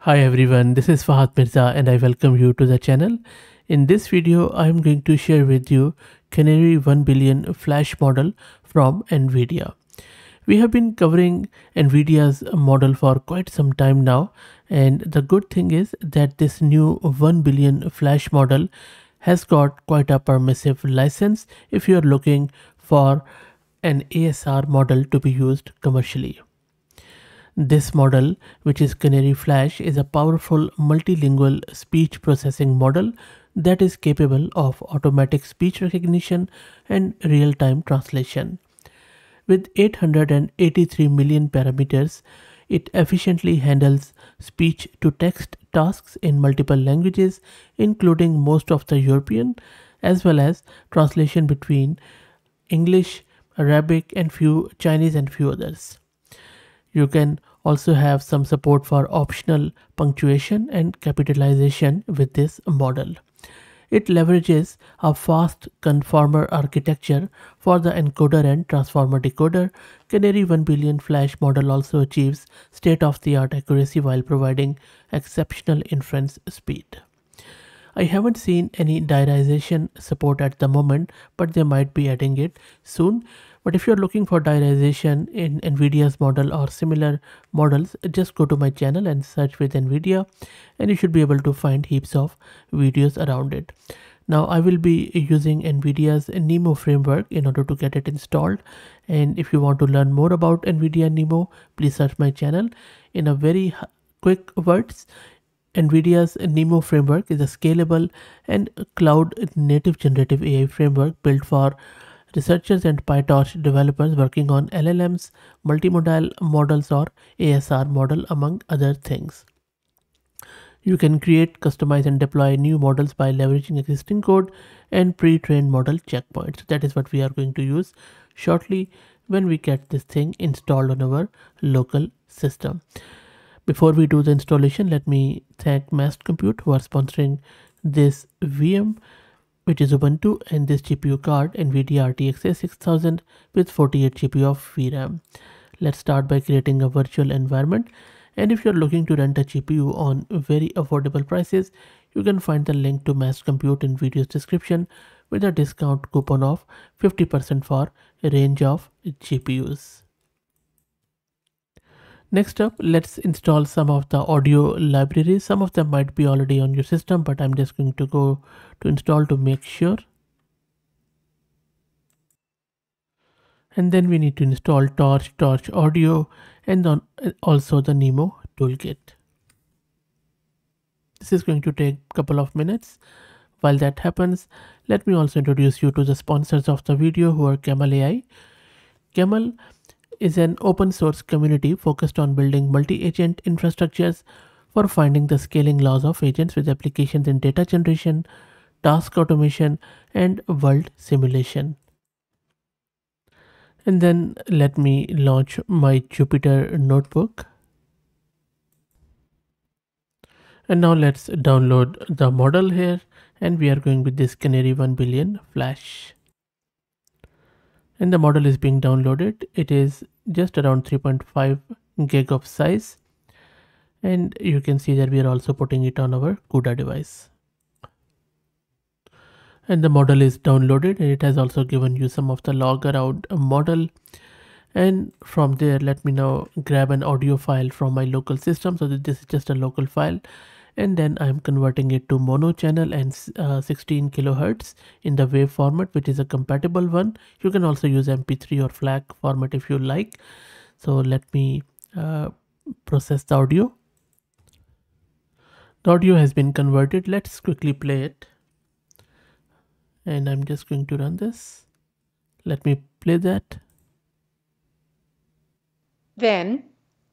Hi everyone, this is Fahd Mirza and I welcome you to the channel. In this video, I am going to share with you Canary 1 billion flash model from NVIDIA. We have been covering NVIDIA's model for quite some time now and the good thing is that this new 1 billion flash model has got quite a permissive license if you are looking for an ASR model to be used commercially. This model, which is Canary Flash, is a powerful multilingual speech processing model that is capable of automatic speech recognition and real-time translation. With 883 million parameters, it efficiently handles speech to text tasks in multiple languages, including most of the European, as well as translation between English, Arabic, and few Chinese and few others. You can also have some support for optional punctuation and capitalization with this model. It leverages a fast conformer architecture for the encoder and transformer decoder. Canary 1 billion flash model also achieves state-of-the-art accuracy while providing exceptional inference speed. I haven't seen any diarization support at the moment, but they might be adding it soon. But if you're looking for diarization in NVIDIA's model or similar models, just go to my channel and search with NVIDIA and you should be able to find heaps of videos around it. Now I will be using NVIDIA's NeMo framework in order to get it installed. And if you want to learn more about NVIDIA NeMo, please search my channel. In a very quick words, NVIDIA's NeMo framework is a scalable and cloud native generative AI framework built for researchers and PyTorch developers working on LLMs, multimodal models or ASR model among other things. You can create, customize and deploy new models by leveraging existing code and pre-trained model checkpoints. That is what we are going to use shortly when we get this thing installed on our local system. Before we do the installation, let me thank Massed Compute who are sponsoring this VM, which is Ubuntu, and this GPU card, NVIDIA RTX A6000 with 48 GB of VRAM. Let's start by creating a virtual environment. And if you're looking to rent a GPU on very affordable prices, you can find the link to Massed Compute in video's description with a discount coupon of 50% for a range of GPUs. Next up, let's install some of the audio libraries. Some of them might be already on your system, but I'm just going to go to install to make sure. And then we need to install Torch, Torch Audio, and then also the NeMo toolkit. This is going to take a couple of minutes. While that happens, let me also introduce you to the sponsors of the video who are Camel AI. Camel is an open source community focused on building multi-agent infrastructures for finding the scaling laws of agents with applications in data generation, task automation, and world simulation. And then let me launch my Jupyter notebook. And now let's download the model here and we are going with this Canary 1 billion flash and the model is being downloaded. It is just around 3.5 gig of size. And you can see that we are also putting it on our CUDA device. And the model is downloaded and it has also given you some of the log around a model. And from there let me now grab an audio file from my local system. So this is just a local file and then I'm converting it to mono channel and uh, 16 kilohertz in the wave format which is a compatible one. You can also use mp3 or FLAC format if you like. So let me uh, process the audio. The audio has been converted. Let's quickly play it. And I'm just going to run this. Let me play that. Then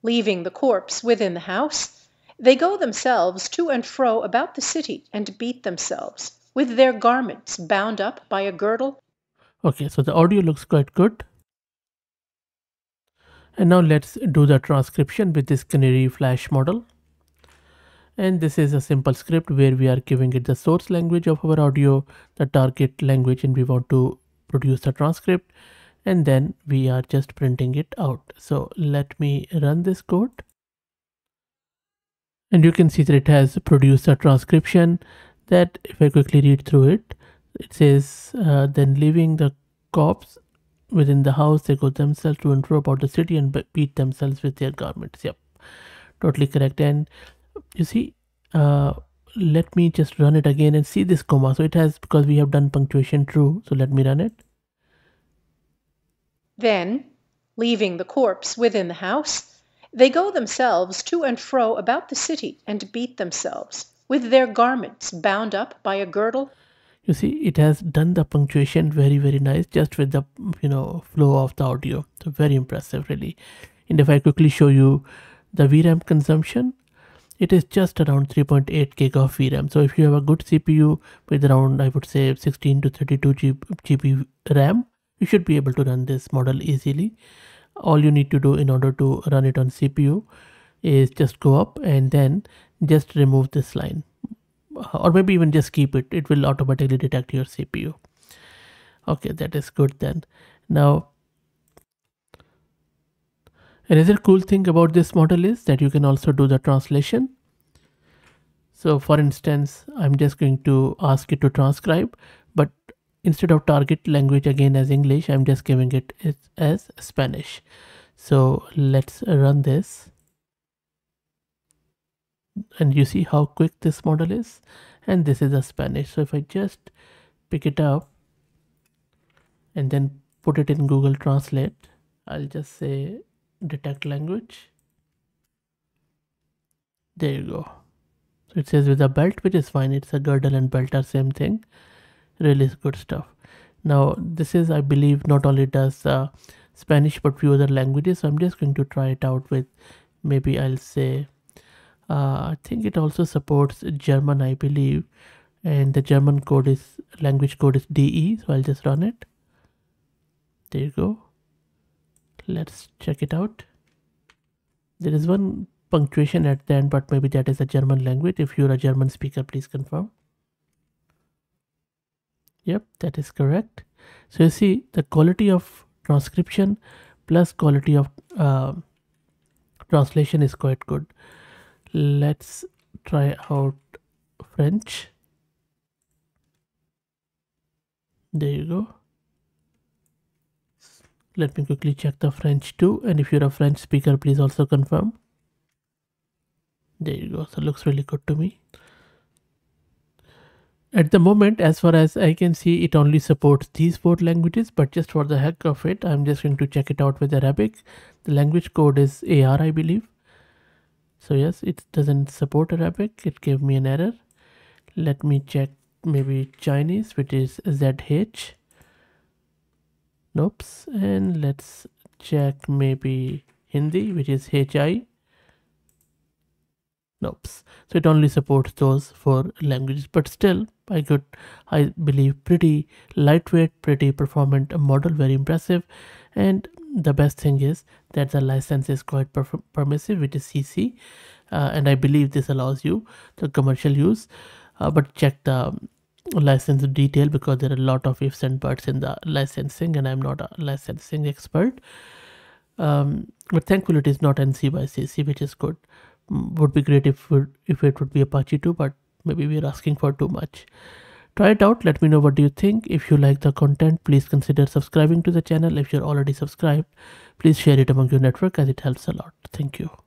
leaving the corpse within the house they go themselves to and fro about the city and beat themselves, with their garments bound up by a girdle. Okay, so the audio looks quite good. And now let's do the transcription with this Canary Flash model. And this is a simple script where we are giving it the source language of our audio, the target language, and we want to produce the transcript. And then we are just printing it out. So let me run this code and you can see that it has produced a transcription that if I quickly read through it it says uh, then leaving the cops within the house they go themselves to and fro about the city and beat themselves with their garments. Yep. Totally correct. And you see uh, let me just run it again and see this comma. So it has because we have done punctuation true so let me run it. Then leaving the corpse within the house they go themselves to and fro about the city and beat themselves with their garments bound up by a girdle. You see it has done the punctuation very very nice just with the you know flow of the audio. So very impressive really. And if i quickly show you the vram consumption it is just around 3.8 gig of vram so if you have a good cpu with around i would say 16 to 32 gb ram you should be able to run this model easily all you need to do in order to run it on cpu is just go up and then just remove this line. Or maybe even just keep it. It will automatically detect your cpu okay that is good then. Now another cool thing about this model is that you can also do the translation. So for instance i'm just going to ask it to transcribe but instead of target language again as english i'm just giving it as spanish. So let's run this. And you see how quick this model is. And this is a Spanish. So if I just pick it up and then put it in Google Translate I'll just say detect language. There you go. So it says with a belt which is fine. It's a girdle and belt are same thing really good stuff. Now this is I believe not only does uh, Spanish but few other languages so I'm just going to try it out with maybe I'll say uh, I think it also supports German I believe and the German code is language code is DE so I'll just run it. There you go. Let's check it out. There is one punctuation at the end but maybe that is a German language. If you're a German speaker please confirm yep that is correct. So you see the quality of transcription plus quality of uh, translation is quite good. Let's try out French. There you go. Let me quickly check the French too and if you're a French speaker please also confirm. There you go. So looks really good to me at the moment as far as I can see it only supports these four languages but just for the heck of it I'm just going to check it out with Arabic. The language code is AR I believe. So yes it doesn't support Arabic. It gave me an error. Let me check maybe Chinese which is ZH nope. And let's check maybe Hindi which is HI so it only supports those four languages. But still I could I believe pretty lightweight pretty performant model very impressive. And the best thing is that the license is quite permissive which is cc uh, and i believe this allows you the commercial use. Uh, but check the license detail because there are a lot of ifs and buts in the licensing and i'm not a licensing expert. Um, but thankfully it is not nc by cc which is good would be great if if it would be apache 2 but maybe we're asking for too much. Try it out. Let me know what do you think. If you like the content please consider subscribing to the channel. If you're already subscribed please share it among your network as it helps a lot. Thank you